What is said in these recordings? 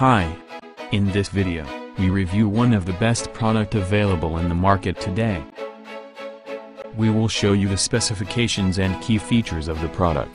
Hi. In this video, we review one of the best product available in the market today. We will show you the specifications and key features of the product.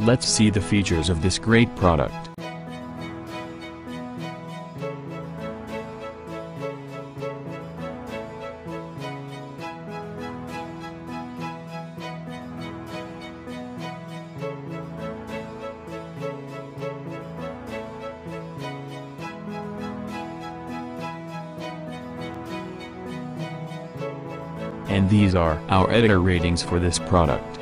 Let's see the features of this great product. And these are our editor ratings for this product.